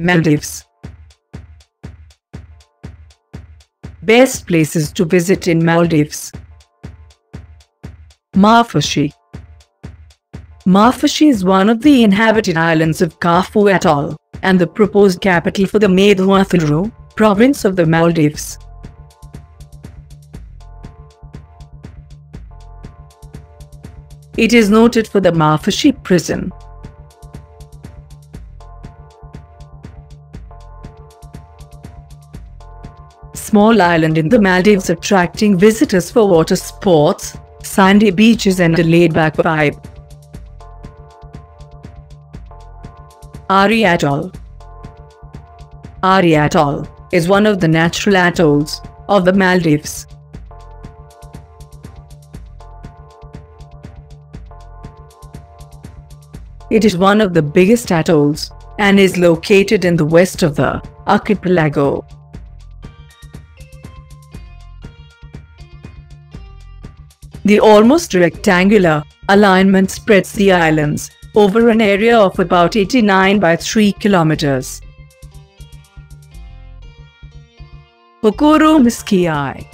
Maldives. Best places to visit in Maldives. Maafushi. Maafushi is one of the inhabited islands of Kaafu Atoll and the proposed capital for the Medhwafuru province of the Maldives. It is noted for the Maafushi prison, small island in the Maldives attracting visitors for water sports, sandy beaches and a laid-back vibe. Ari Atoll Ari Atoll is one of the natural atolls of the Maldives. It is one of the biggest atolls and is located in the west of the archipelago. The almost rectangular alignment spreads the islands over an area of about 89 by 3 kilometers. Hukuru Miskiy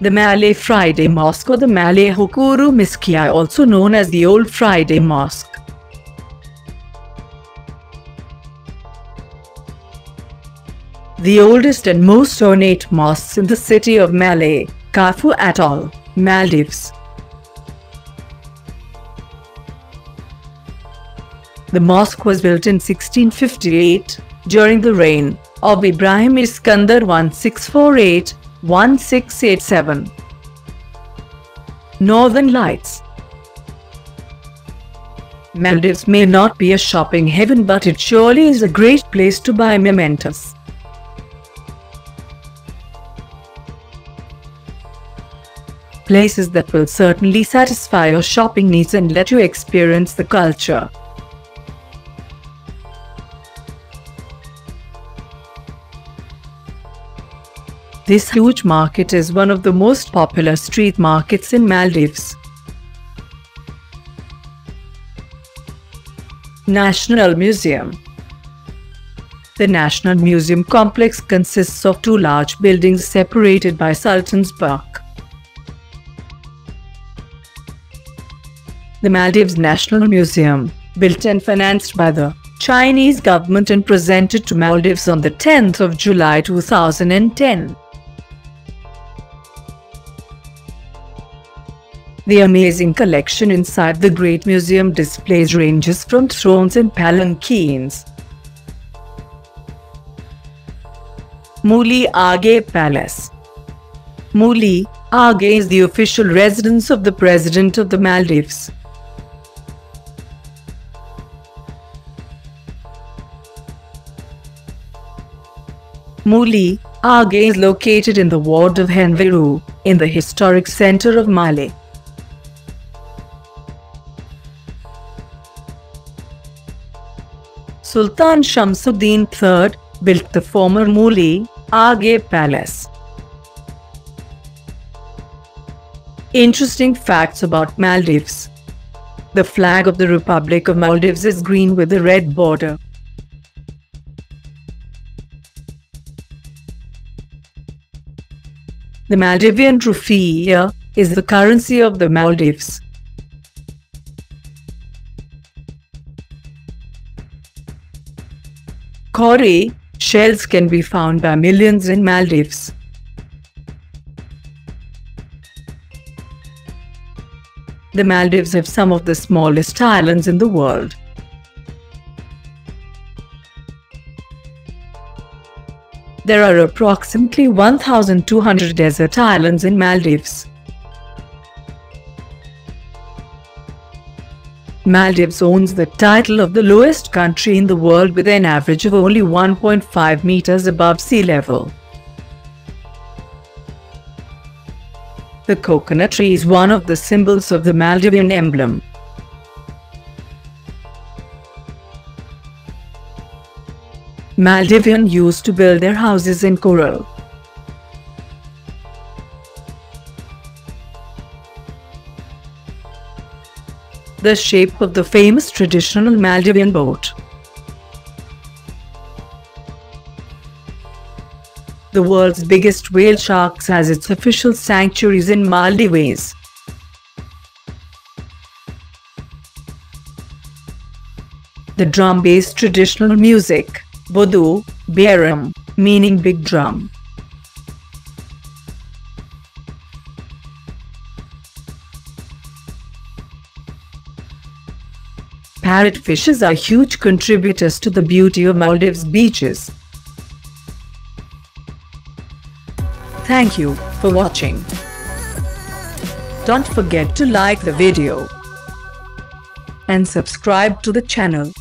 The Malé Friday Mosque or the Malé Hukuru Miskiy also known as the Old Friday Mosque. The oldest and most ornate mosques in the city of Malé, Kaafu Atoll, Maldives. The mosque was built in 1658 during the reign of Ibrahim Iskandar 1648-1687. Northern Lights Maldives may not be a shopping heaven but it surely is a great place to buy mementos. Places that will certainly satisfy your shopping needs and let you experience the culture. This huge market is one of the most popular street markets in Maldives. National Museum The National Museum complex consists of two large buildings separated by Sultan's Park. The Maldives National Museum, built and financed by the Chinese government and presented to Maldives on the 10th of July 2010. The amazing collection inside the Great Museum displays ranges from thrones and palanquins. Muliaage Palace Muli Aghe is the official residence of the President of the Maldives. Muli Aghe is located in the ward of Henveiru, in the historic center of Malé. Sultan Shamsuddin III built the former Muli Aghe Palace. Interesting facts about Maldives. The flag of the Republic of Maldives is green with a red border. The Maldivian rufiyaa is the currency of the Maldives. Cowrie shells can be found by millions in Maldives. The Maldives have some of the smallest islands in the world. There are approximately 1,200 desert islands in Maldives. Maldives owns the title of the lowest country in the world with an average of only 1.5 meters above sea level. The coconut tree is one of the symbols of the Maldivian emblem. Maldivian used to build their houses in coral. The shape of the famous traditional Maldivian boat. The world's biggest whale sharks has its official sanctuaries in Maldives. The drum-based traditional music. Bodu, Beram, meaning big drum. Parrotfishes are huge contributors to the beauty of Maldives beaches. Thank you for watching. Don't forget to like the video and subscribe to the channel.